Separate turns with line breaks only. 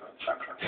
Ale